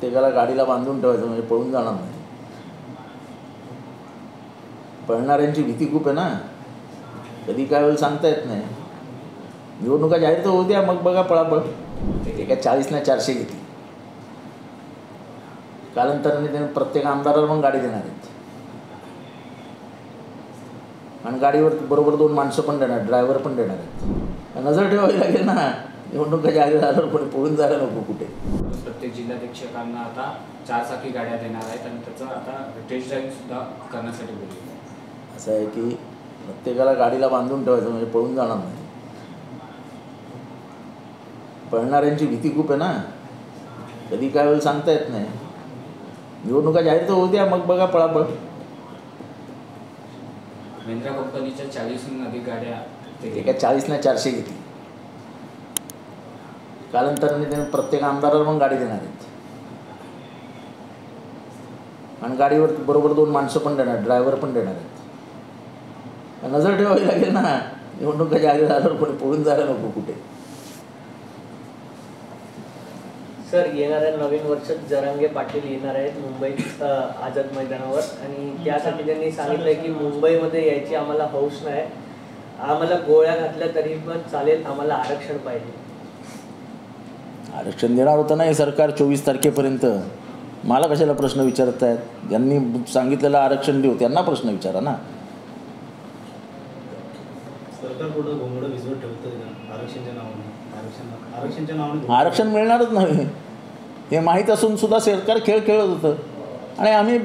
प्रत्येकाला गाडीला बांधून ठेवायचं म्हणजे पळून जाणार नाही. पळणाऱ्यांची भीती खूप आहे ना. कधी काय होईल सांगता येत नाही. निवडणुका जाहीर तर होऊ द्या मग बघा पळापळ. एका काय चाळीसला चारशे घेतली. कालांतराने त्याने प्रत्येक आमदाराला पण गाडी देणार आहेत. आणि गाडीवर बरोबर दोन माणसं पण देणार ड्रायव्हर पण देणार आहेत. नजर ठेवावी लागेल ना. निवडणुका जाहीर झाल्यावर कोणी पळून जायला नको कुठे. प्रत्येक जिल्हाध्यक्षकांना आता चार चाकी गाड्या देणार आहेत आणि त्याचं आता टेस्ट ड्राईव्ह सुद्धा करण्यासाठी बोलले. असं आहे की प्रत्येकाला गाडीला बांधून ठेवायचं म्हणजे पळून जाणार नाही. पळणाऱ्यांची भीती खूप आहे ना. कधी काय होईल सांगता येत नाही. निवडणुका जाहीर तर होऊ द्या मग बघा पळापळ. महिंद्रा कंपनीच्या चाळीसहून अधिक गाड्या ते काय चाळीसला चारशे घेतील. कालांतराने त्याने प्रत्येक आमदाराला पण गाडी देणार आहेत. आणि गाडीवर बरोबर दोन माणसं पण देणार ड्रायव्हर पण देणार आहेत. नजर ठेवावी लागेल ना. निवडणुका जाहीर झाल्यावर कोणी पळून जायला नको कुठे. सर येणाऱ्या नवीन वर्षात जरांगे पाटील येणार आहेत मुंबईत आझाद मैदानावर. आणि त्यासाठी त्यांनी सांगितलंय की मुंबईमध्ये यायची आम्हाला हौस नाही. आम्हाला गोळ्या घातल्या तरी पण चालेल आम्हाला आरक्षण पाहिजे. आरक्षण देणार होतं ना हे सरकार चोवीस तारखेपर्यंत? मला कशाला प्रश्न विचारत आहेत ज्यांनी सांगितलेलं आरक्षण देऊ त्यांना प्रश्न विचारा ना. आरक्षण मिळणारच नाही. हे माहीत असून सुद्धा सरकार खेळ खेळत होतं. आणि आम्ही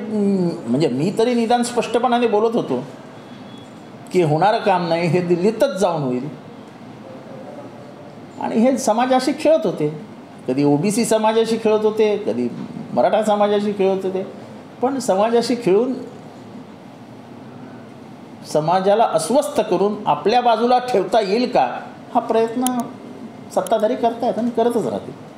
म्हणजे मी तरी निदान स्पष्टपणाने बोलत होतो की होणारं काम नाही हे दिल्लीतच जाऊन होईल. आणि हे समाजाशी खेळत होते. कधी ओबीसी समाजाशी खेळत होते कधी मराठा समाजाशी खेळत होते. पण समाजाशी खेळून समाजाला अस्वस्थ करून आपल्या बाजूला ठेवता येईल का? हा प्रयत्न सत्ताधारी करतायत आणि करतच राहतील.